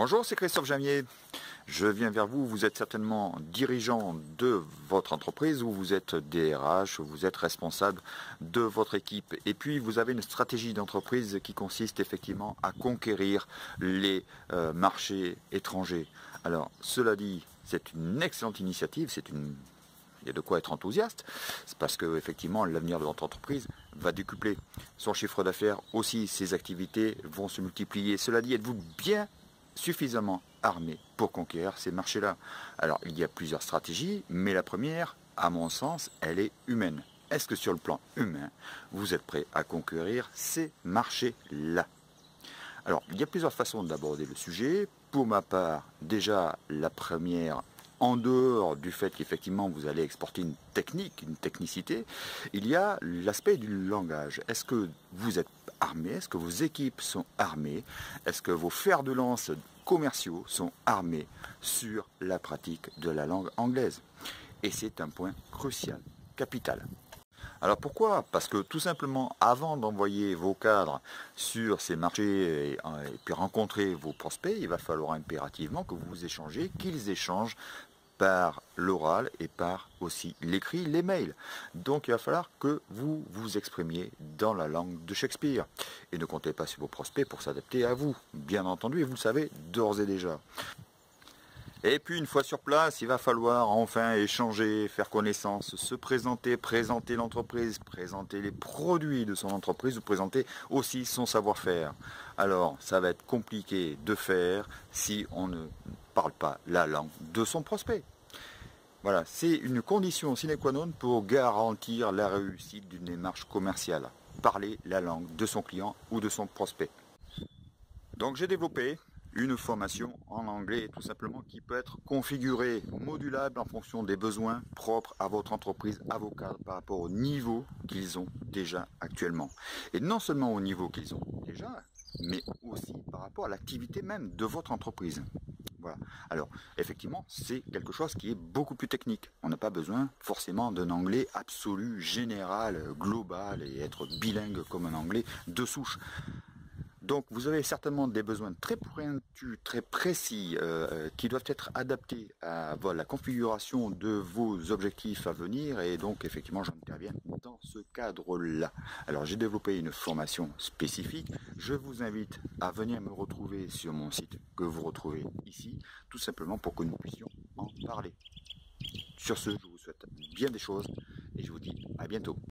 Bonjour, c'est Christophe Jamier. Je viens vers vous, vous êtes certainement dirigeant de votre entreprise ou vous êtes DRH, ou vous êtes responsable de votre équipe. Et puis vous avez une stratégie d'entreprise qui consiste effectivement à conquérir les euh, marchés étrangers. Alors, cela dit, c'est une excellente initiative, c'est une il y a de quoi être enthousiaste, c'est parce que effectivement l'avenir de votre entreprise va décupler son chiffre d'affaires, aussi ses activités vont se multiplier. Cela dit, êtes-vous bien suffisamment armé pour conquérir ces marchés-là. Alors, il y a plusieurs stratégies, mais la première, à mon sens, elle est humaine. Est-ce que sur le plan humain, vous êtes prêt à conquérir ces marchés-là? Alors, il y a plusieurs façons d'aborder le sujet. Pour ma part, déjà, la première, en dehors du fait qu'effectivement vous allez exporter une technique, une technicité, il y a l'aspect du langage. Est-ce que vous êtes armé Est-ce que vos équipes sont armées? Est-ce que vos fers de lance commerciaux sont armés sur la pratique de la langue anglaise? Et c'est un point crucial, capital. Alors pourquoi? Parce que tout simplement, avant d'envoyer vos cadres sur ces marchés et, puis rencontrer vos prospects, il va falloir impérativement que vous échangez, qu'ils échangent par l'oral et par aussi l'écrit, les mails. Donc il va falloir que vous vous exprimiez dans la langue de Shakespeare. Et ne comptez pas sur vos prospects pour s'adapter à vous, bien entendu, et vous le savez d'ores et déjà. Et puis une fois sur place, il va falloir enfin échanger, faire connaissance, se présenter, présenter l'entreprise, présenter les produits de son entreprise ou présenter aussi son savoir-faire. Alors ça va être compliqué de faire si on ne parle pas la langue de son prospect. Voilà, c'est une condition sine qua non pour garantir la réussite d'une démarche commerciale. Parler la langue de son client ou de son prospect. Donc j'ai développé une formation en anglais tout simplement qui peut être configurée, modulable en fonction des besoins propres à votre entreprise, à vos cadres par rapport au niveau qu'ils ont déjà actuellement. Et non seulement au niveau qu'ils ont déjà, mais aussi par rapport à l'activité même de votre entreprise. Voilà. Alors, effectivement, c'est quelque chose qui est beaucoup plus technique. On n'a pas besoin forcément d'un anglais absolu, général, global et être bilingue comme un anglais de souche. Donc vous avez certainement des besoins très pointus, très précis, euh, euh, qui doivent être adaptés à la configuration de vos objectifs à venir, et donc effectivement j'interviens dans ce cadre-là. Alors j'ai développé une formation spécifique, je vous invite à venir me retrouver sur mon site que vous retrouvez ici, tout simplement pour que nous puissions en parler. Sur ce, je vous souhaite bien des choses, et je vous dis à bientôt.